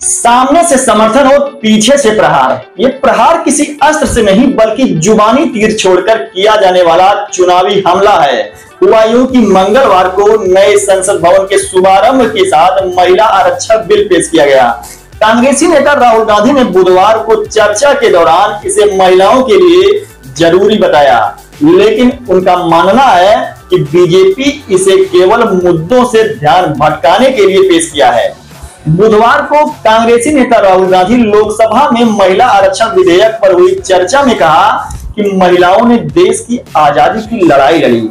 सामने से समर्थन और पीछे से प्रहार। ये प्रहार किसी अस्त्र से नहीं, बल्कि जुबानी तीर छोड़कर किया जाने वाला चुनावी हमला है। कि मंगलवार को नए संसद भवन के शुभारंभ के साथ महिला आरक्षण बिल पेश किया गया। कांग्रेसी नेता राहुल गांधी ने बुधवार को चर्चा के दौरान इसे महिलाओं के लिए ज़रूरी बताया। लेकिन उनका मानना है कि बीजेपी इसे केवल मुद्दों से ध्यान भटकाने के लिए पेश किया है। बुधवार को कांग्रेसी नेता राहुल गांधी लोकसभा में महिला आरक्षण विधेयक पर हुई चर्चा में कहा कि महिलाओं ने देश की आज़ादी की लड़ाई लड़ी।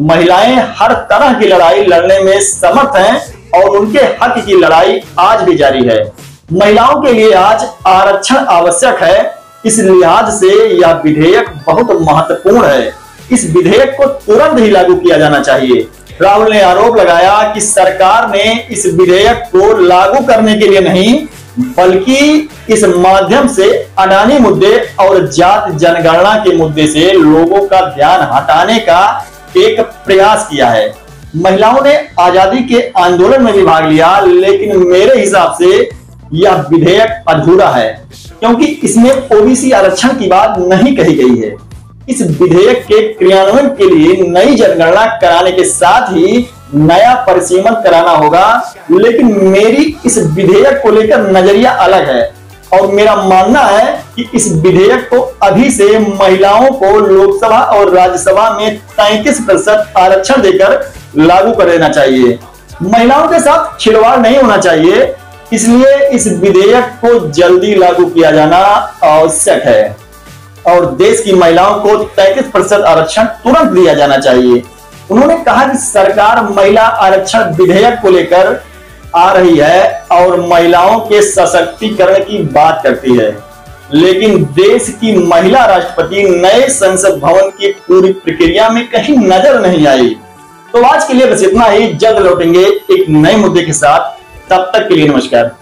महिलाएँ हर तरह की लड़ाई लड़ने में समर्थ हैं और उनके हक की लड़ाई आज भी जारी है। महिलाओं के लिए आज आरक्षण आवश्यक है। इस लिहाज से यह विधेयक बहुत महत्वपूर्ण है। इस विधेयक को तुरंत ही लागू किया जाना चाहिए। राहुल ने आरोप लगाया कि सरकार ने इस विधेयक को लागू करने के लिए नहीं, बल्कि इस माध्यम से अडानी मुद्दे और जात जनगणना के मुद्दे से लोगों का ध्यान हटाने का एक प्रयास किया है। महिलाओं ने आज़ादी के आंदोलन में भी भाग लिया, लेकिन मेरे हिसाब से यह विधेयक अधूरा है, क्योंकि इसमें ओबीसी आरक्षण की बात नहीं कही गई है। इस विधेयक के क्रियान्वयन के लिए नई जनगणना कराने के साथ ही नया परिसीमन कराना होगा। लेकिन मेरी इस विधेयक को लेकर नज़रिया अलग है और मेरा मानना है कि इस विधेयक को अभी से महिलाओं को लोकसभा और राज्यसभा में तैतीस प्रतिशत आरक्षण देकर लागू कर देना चाहिए। महिलाओं के साथ खिलवाड़ नहीं होना चाहिए, इसलिए इस विधेयक को जल्दी लागू किया जाना आवश्यक है। और देश की महिलाओं को 33 प्रतिशत आरक्षण तुरंत दिया जाना चाहिए। उन्होंने कहा कि सरकार महिला आरक्षण विधेयक को लेकर आ रही है और महिलाओं के सशक्तिकरण की बात करती है। लेकिन देश की महिला राष्ट्रपति नए संसद भवन की पूरी प्रक्रिया में कहीं नज़र नहीं आई। तो आज के लिए बस इतना ही। जल्द लौटेंगे एक नए मुद्दे के साथ। तब तक के लिए नमस्कार।